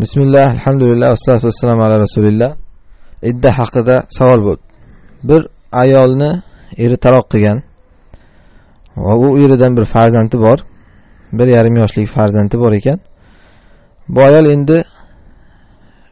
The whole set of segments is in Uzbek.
bismillah alhamdulillah vassalatu vassalamu ala rasulillah. Idda haqida savol bo'ldi. Bir ayolni eri taloq qilgan va u eridan bir farzandi bor bir yarim yoshlik farzandi bor ekan. Bu ayol endi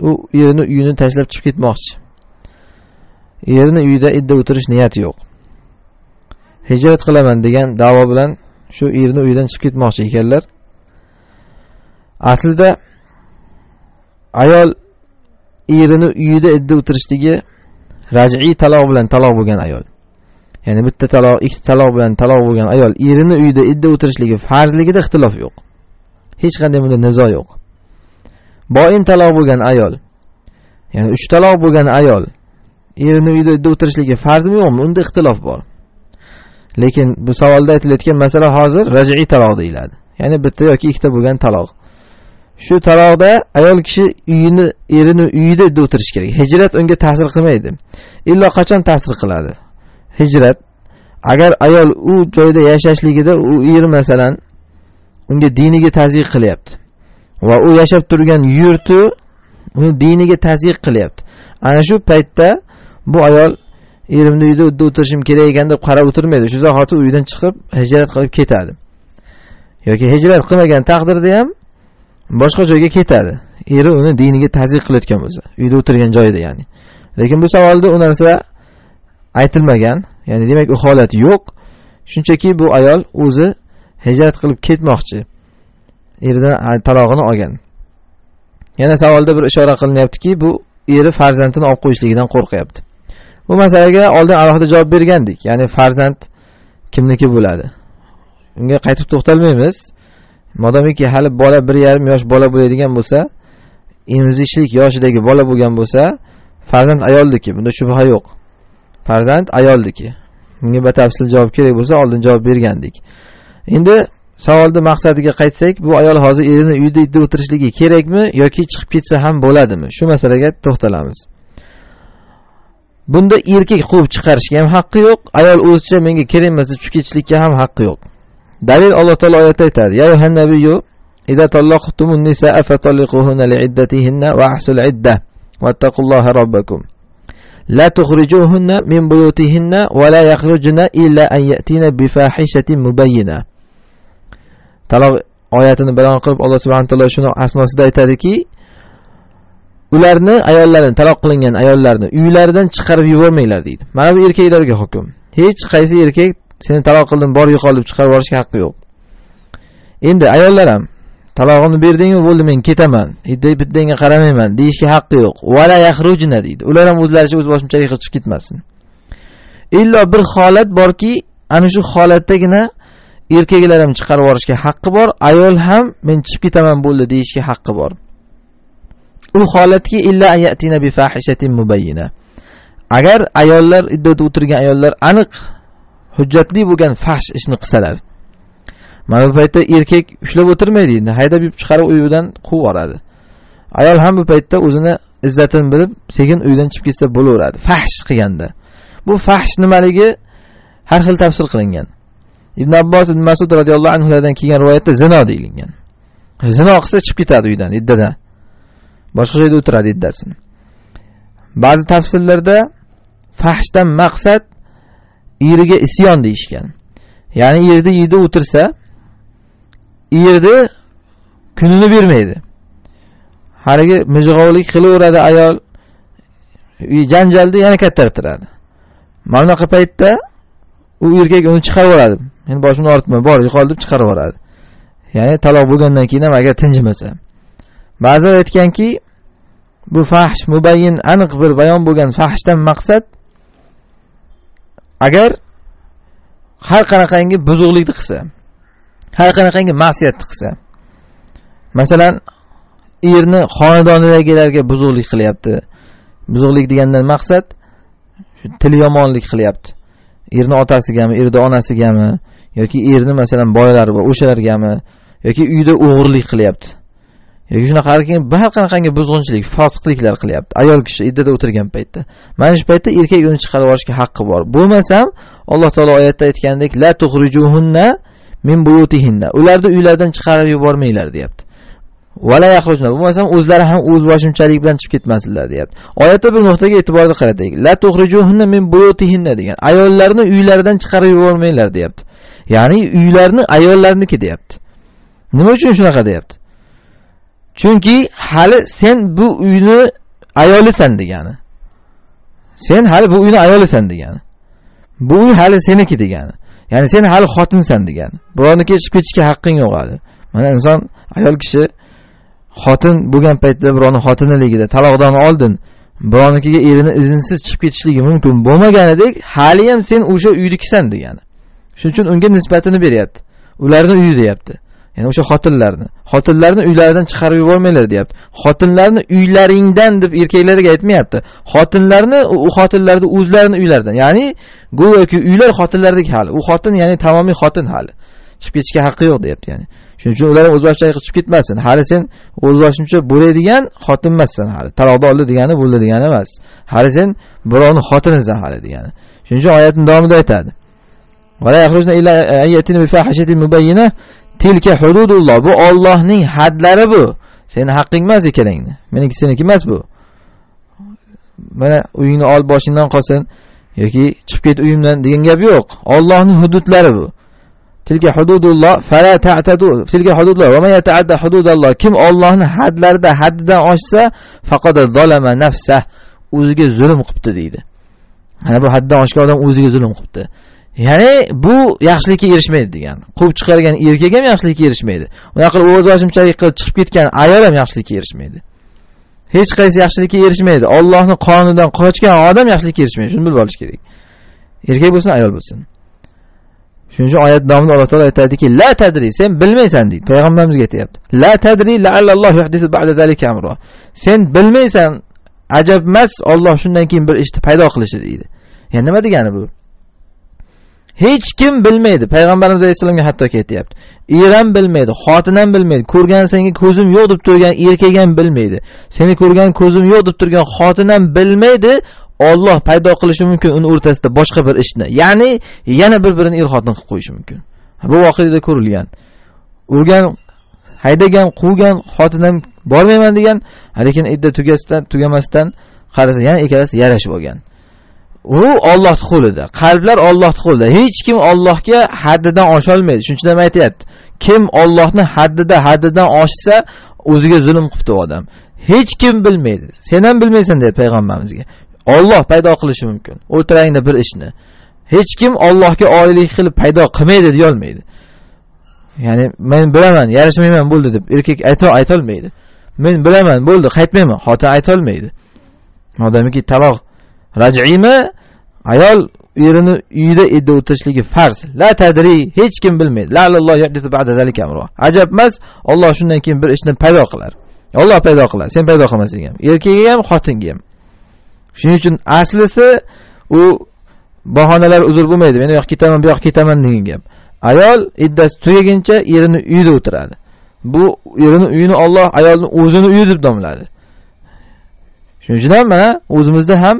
u erini uyini tashlab chiqib ketmoqchi. Erini uyida idda o'tirish niyati yo'q. Hijrat qilaman degan davo bilan shu erini uyidan chiqib ketmoqchi ekanlar. Aslida ayol erini uyida idda o'tirishligi raj'iy taloq bilan taloq bo'lgan ayol. Ya'ni bitta taloq ikkita taloq bilan taloq bo'lgan ayol erini uyida idda o'tirishligi farzligida ixtilof yo'q. Hech qanday bunda nizo yo'q. Boim taloq bo'lgan ayol ya'ni uch taloq bo'lgan ayol erini uyida idda o'tirishligi farzmi yo'qmi unda ixtilof bor. Lekin bu savolda aytilayotgan masala hozir raj'iy taloq deyiladi. Ya'ni bitta yoki ikkita bo'lgan taloq shu taloqda ayol kishi uyini erini uyida o'tirishi kerak. Hijrat unga ta'sir qilmaydi. Illo qachon ta'sir qiladi? Hijrat agar ayol u joyda yashashligida u eri masalan unga diniga tazyiq qilyapti va u yashab turgan yurti uni diniga tazyiq qilyapti. Ana shu paytda bu ayol erimni uyida o'tirishim kerak ekan deb qarab o'tirmaydi. Shu zahoti uydan chiqib hijrat qilib ketadi. Yoki hijrat qilmagan taqdirda ham boshqa joyga ketadi. Eri uni diniga tazyiq qilayotgan bo'lsa uyda o'tirgan joyida ya'ni. Lekin bu savolda u narsa aytilmagan ya'ni demak u holat yo'q. Shunchaki bu ayol o'zi hijrat qilib ketmoqchi. Eridan talog'ini olgan. Yana savolda bir ishora qilinyaptiki bu eri farzandini olib qo'yishligidan qo'rqyapti. Bu masalaga oldin alohida javob bergandik ya'ni farzand kimniki bo'ladi? Unga qaytib to'xtalmaymiz. Modomiki hali bola bir yarim yosh bola bo'ladigan bo'lsa emizishlik yoshidagi bola bo'lgan bo'lsa farzand ayolniki bunda shubha yo'q. Farzand ayolniki bunga batafsil javob kerak bo'lsa oldin javob bergandik. Endi savolni maqsadiga qaytsak bu ayol hozir erini uyida itda o'tirishligi kerakmi yoki chiqib ketsa ham bo'ladimi? Shu masalaga to'xtalamiz. Bunda erkak quvib chiqarishga ham haqqi yo'q ayol o'zicha menga kerak emas deb chiqib ketishlikka ham haqqi yo'q. dalil alloh taolo oyatda aytadi ya nabiyyu إذا طلقتم النساء فطلقوهن لعدتهن وأحسوا العدة واتقوا الله ربكم لا تخرجوهن من بيوتهن ولا يخرجن إلا أن يأتين بفاحشة مبينة taloq oyatini bayon qilib alloh subhana taolo shuni asnosida aytadiki ularni ayollarini taloq qilingan ayollarni uylaridan chiqarib yubormanglar deydi mana bu erkaklarga hukm hech qaysi erkak seni taloq qildim bor yo'qol deb chiqarib yuborishga haqqi yo'q. Endi ayollar ham talog'imni berdingmi bo'ldi men ketaman. Bittangga qaramayman deyishga haqqi yo'q. Vala yahrujna deydi. Ular ham o'zlaricha o'z boshimchalik qilib chiqib ketmasin. Illo bir holat borki ana shu holatdagina erkaklar ham chiqarib yuborishga haqqi bor. Ayol ham men chiqib ketaman bo'ldi deyishga haqqi bor. U holatki illa bi fahishatin mubayyina. Agar ayollar iddada o'tirgan ayollar aniq hujjatli bo'lgan fahsh ishni qilsalar. Mana bu paytda erkak ushlab o'tirmaydi endi haydab yurib chiqarib uyidan quvib yuboradi ayol ham bu paytda o'zini izzatini bilib sekin uydan chiqib ketsa bo'laveradi. Fahsh qilganda. Bu fahsh nimaligi har xil tafsir qilingan. Ibn abbos ibn masud roziyallohu anhulardan kelgan rivoyatda zino deyilgan. Zino qilsa chiqib ketadi uydan iddadan boshqa joyda o'tiradi iddasini ba'zi tafsirlarda fahshdan maqsad eriga isyon deyishgan. Ya'ni erni uyida o'tirsa erni kunini bermaydi. Haligi mijg'ovlik qilaveradi ayol janjalni yana kattartiradi mana bunaqa paytda u erkak uni chiqarib yuboradi men boshimni ortma bor yo'qol deb chiqarib yuboradi ya'ni taloq bo'lgandan keyin ham agar tinchimasa ba'zilar aytganki bu fahsh mubayyin aniq bir bayon bo'lgan fahshdan maqsad agar har qanaqangi buzuqlikni qilsa har qanaqangi ma'siyatni qilsa masalan erni xonadonidagilarga buzuqlik qilyapti. Buzuqlik degandan maqsad tili yomonlik qilyapti. Erni otasigami erni onasigami yoki erni masalan bolalari bor o'shalargami yoki uyda o'g'irlik qilyapti. Yoki shunaqa har qanaqangi buzg'unchilik fosiqliklar qilyapti. Ayol kishi iddada o'tirgan paytda. Mana shu paytda erkak uni chiqarib yuborishga haqqi bor. Bo'lmasam alloh taolo oyatda aytgandek la tuxrijuhunna min buyutihinna. Ularni uylaridan chiqarib yubormanglar deyapti. Vala yaxrujna. Bo'lmasam o'zlari ham o'z boshimchalik bilan chiqib ketmasinlar deyapti. Oyatda bir nuqtaga e'tiborni qarataylik la tuxrijuhunna min buyutihinna degan. Ayollarni uylaridan chiqarib yubormanglar deyapti. Ya'ni uylarni ayollarniki deyapti. Nima uchun shunaqa deyapti? Chunki hali sen bu uyni ayolisan degani. Sen hali bu uyni ayolisan degani. Bu uy hali seniki degani. Ya'ni sen hali xotinsan degani. Birovniki chiqib ketishga haqqing yo'q hali. Mana inson ayol kishi xotin bo'lgan paytda birovni xotiniligida taloqdan oldin birovnikiga erini iznsiz chiqib ketishligi mumkin bo'lmaganidek haliyam sen o'sha uynikisan degani. Shuning uchun unga nisbatini beryapti. Ularni uyi deyapti. Ya'ni o'sha xotinlarni. Xotinlarni uylaridan chiqarib yubormanglar deyapti. Xotinlarni uylaringdan deb erkaklarga aytmayapti. Xotinlarni u xotinlarni o'zlarini uylaridan ya'ni go'yoki uylar xotinlardek hali. U xotin ya'ni tamomiy xotin hali. Chiqib ketishga haqqi yo'q deyapti ya'ni. Shuning uchun ular o'zboshimchalik qilib chiqib ketmasin. Hali sen o'zboshimcha bo'ladigan xotin emassan hali. Taloqni oldi degani bo'ldi degani emas. Hali sen birovni xotinisan hali degani. Shuning uchun oyatni davomida aytadi. Tilka hududulloh bu ollohning hadlari bu. Seni haqqing emas ikkalangni meniki seniki emas bu. Mana uyingni ol boshingdan qolsin yoki chiqib ket uyimdan degan gap yo'q. Ollohning hududlari bu. Tilka hududulloh fala ta'tadu tilka hududulloh va man yata'adda hududalloh kim Allohning hadlarida haddidan oshsa faqat zolama nafsah o'ziga zulm qilibdi deydi. Mana bu haddan oshgan odam o'ziga zulm qilibdi. Ya'ni bu yaxshilikka erishmaydi degan. Quvib chiqargan erkak ham yaxshilikka erishmaydi. Unaqa qilib o'z boshimchalik qilib chiqib ketgan ayol ham yaxshilikka erishmaydi. Hech qaysi yaxshilikka erishmaydi. Ollohni qonunidan qochgan odam yaxshilikka erishmaydi. Shuni bilib olish kerak. Erkak bo'lsin ayol bo'lsin. Shuning uchun oyat davomida alloh taolo aytadiki la tadri sen bilmaysan deydi. Payg'ambarimizga aytyapti. La tadri amro sen bilmaysan ajab emas olloh shundan keyin bir ishni paydo qilishi deydi. Ya'ni nima degani bu? Hech kim bilmaydi. Payg'ambarimiz alayhissalomga hattoki aytyapti er ham bilmaydi xotin ham bilmaydi ko'rgan senga ko'zim yo'q deb turgan erkak ham bilmaydi. Seni ko'rgan ko'zim yo'q deb turgan xotin ham bilmaydi. Alloh paydo qilishi mumkin uni o'rtasida boshqa bir ishni ya'ni yana bir birini er xotin qilib qo'yishi mumkin. Bu voqeda ko'rilgan. Urgan haydagan quvgan xotin ham bormayman degan lekin idda tugasdan tugamasdan qarasa yana ikkalasi yarashib olgan. U ollohni qo'lida qalblar ollohni qo'lida. Hech kim ollohga haddidan osholmaydi. Shuning uchun ham aytyapti. Kim ollohni haddida haddidan oshsa o'ziga zulm qilibdi u odam. Hech kim bilmaydi. Sen ham bilmaysan dedi payg'ambarimizga. Alloh paydo qilishi mumkin. O'rtalangda bir ishni. Hech kim Allohga oylik qilib paydo qilmaydi deya olmaydi. Ya'ni men bilaman yarashmayman bo'ldi deb erkak ayta aytolmaydi men bilaman bo'ldi qaytmayman xotin aytolmaydi modomiki taloq raj'iymi? Ayol erini uyida idda o'tirishligi farz. La tadri hech kim bilmaydi. Ajab emas olloh shundan keyin bir ishni paydo qilar. Olloh paydo qiladi sen paydo qilmasliging ham erkakga ham xotinga ham. Shuning uchun aslisi u bahonalar uzr bo'lmaydi. Men u yoqqa ketaman bu yoqqa ketaman degan gap. Ayol iddasi tugaguncha erini uyida o'tiradi. Bu erini uyini olloh ayolni o'zini uyi deb nomladi. Shuning uchun ham mana o'zimizda ham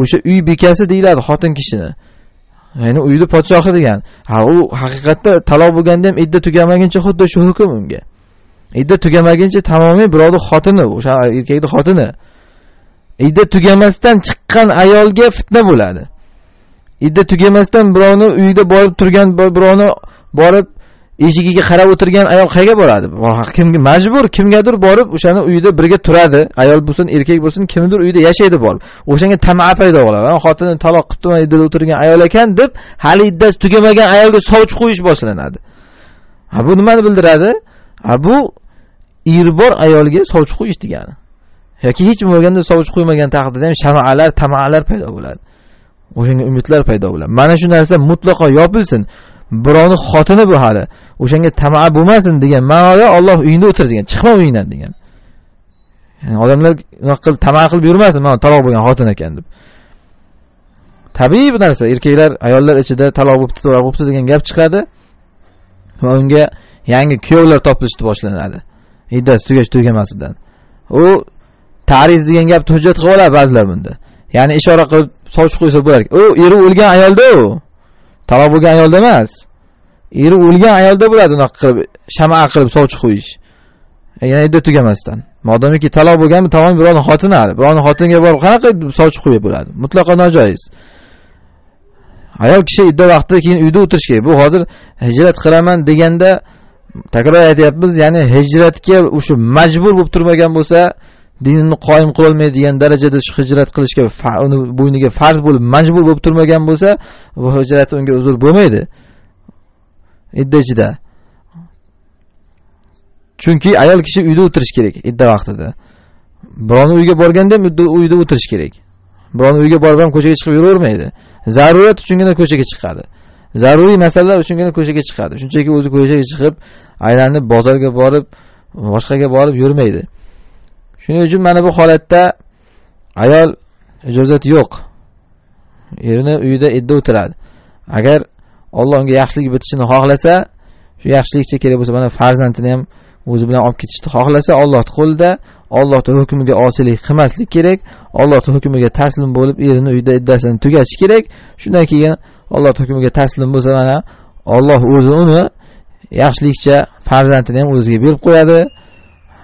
o'sha uy bekasi deyiladi xotin kishini. Ya'ni uyni podshohi degan. Ha u haqiqatda taloq bo'lganda ham idda tugamaguncha xuddi shu hukm unga. Idda tugamaguncha tamomiy birovni xotini o'sha erkakni xotini. Idda tugamasdan chiqqan ayolga fitna bo'ladi. Idda tugamasdan birovni uyida borib turgan birovni borib eshigiga qarab o'tirgan ayol qayerga boradi? Kimga? Majbur kimgadir borib o'shani uyida birga turadi. Ayol bo'lsin erkak bo'lsin kimnidir uyida yashaydi borib. O'shanga tama paydo bo'ladi. Xotini taloq qilibdi iddada o'tirgan ayol ekan deb hali iddasi tugamagan ayolga sovchi qo'yish boshlanadi. Ha bu nimani bildiradi? Ha bu er bor ayolga sovchi qo'yish degani. Yoki hech bo'lmaganda sovchi qo'ymagan taqdirda ham shamaalar tamalar paydo bo'ladi. O'shanga umidlar paydo bo'ladi. Mana shu narsa mutlaqo yopilsin. Birovni xotini bu hali. O'shanga tama bo'lmasin degan ma'noda olloh uyingda o'tir degan. Chiqma uyingdan degan. Yani odamlar unaqa qilib tama qilib yurmasin mana taloq bo'lgan xotin ekan deb. Tabiiy bu narsa. Erkaklar ayollar ichida taloq bo'libdi taloq bo'libdi degan gap chiqadi va unga yangi kuyovlar topilishni boshlanadi. Iddasi tugash tugamasidan u tariz degan gapni hujjat qilib oladi ba'zilar bunda. Ya'ni ishora qilib sovchi qo'ysa bo'lar. U eri o'lgan ayolda u taloq bo'lgan ayolda emas. Eri o'lgan ayolda bo'ladi unaqa qilib shama qilib sovchi qo'yish e, yana iddat tugamasdan. Modomiki taloq bo'lgan tamom birovni xotini hali. Birovni xotiniga borib qanaqa sovchi qo'yib bo'ladi? Mutlaqo nojoiz. Ayol kishi idda vaqtida keyin uyda o'tirish kerak. Bu hozir hijrat qilaman deganda takror aytyapmiz ya'ni hijratga o'sha majbur bo'lib turmagan bo'lsa dinini qoyim qilolmaydigan darajada shu hijrat qilishga uni bo'yniga farz bo'lib majbur bo'lib turmagan bo'lsa bu hijrati unga uzr bo'lmaydi. Idda ichida. Chunki ayol kishi uyda o'tirishi kerak idda vaqtida. Birovni uyiga borganda ham uyda o'tirish kerak. Birovni uyiga borib ham ko'chaga chiqib yuravermaydi. Zarurat uchungina ko'chaga chiqadi. Zaruriy masalalar uchungina ko'chaga chiqadi. Shunchaki o'zi ko'chaga chiqib aylanib bozorga borib boshqaga borib yurmaydi. Shuning uchun mana bu holatda ayol ijozati yo'q. Erini uyida idda o'tiradi. Agar olloh unga yaxshilik bitishini xohlasa shu yaxshilikcha kerak bo'lsa mana farzandini ham o'zi bilan olib ketishni xohlasa ollohni qo'lida ollohni hukmiga osiylik qilmaslik kerak ollohni hukmiga taslim bo'lib erini uyda iddasini tugatish kerak. Shundan keyin ollohni hukmiga taslim bo'lsa mana olloh o'zi uni yaxshilikcha farzandini ham o'ziga berib qo'yadi.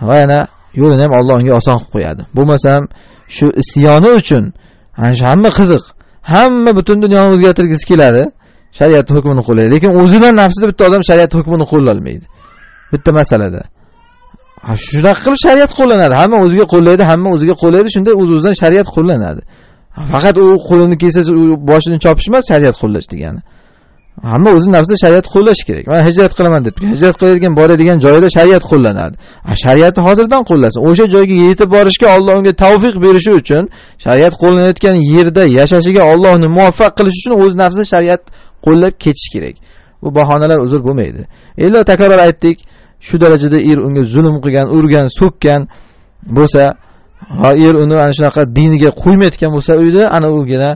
Va yana yo'lini ham Alloh unga oson qilib qo'yadi. Bo'lmasam shu isyoni uchun ana shu hamma qiziq hamma butun dunyoni o'zgartirgisi keladi shariat hukmini qo'llaydi. Lekin o'zidan nafsida bitta odam shariat hukmini qo'llolmaydi. Bitta masalada. Shunaqa qilib shariat qo'llanadi. Hamma o'ziga qo'llaydi hamma o'ziga qo'llaydi shunda o'z o'zidan shariat qo'llanadi. Faqat u qo'lini kelsa boshini chopish emas shariat qo'llash degani. Hamma o'zini nafsi shariat qo'llash kerak. Man hijrat qilaman deb. Hijrat qiladigan boradigan joyida shariat qo'llanadi. Shariatni hozirdan qo'llasin. O'sha joyga yetib borishga olloh unga tavfiq berishi uchun shariat qo'llanayotgan yerda yashashiga ollohni muvaffaq qilish uchun o'z nafsi shariat qo'llab ketish kerak. Bu bahonalar uzr bo'lmaydi. Illo takror aytdik shu darajada er unga zulm qilgan urgan so'kkan bo'lsa ha er uni ana shunaqa diniga qo'ymayotgan bo'lsa uyda ana ugina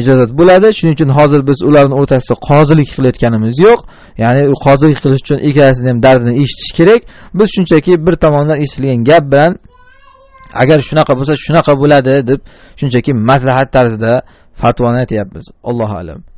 ijozat bo'ladi. Shuning uchun hozir biz ularni o'rtasida qozilik qilayotganimiz yo'q. Ya'ni u qozilik qilish uchun ikkalasini ham dardini eshitish kerak. Biz shunchaki bir tomondan eshitilgan gap bilan agar shunaqa bo'lsa shunaqa bo'ladi deb shunchaki maslahat tarzida fatvoni aytyapmiz allohu alam.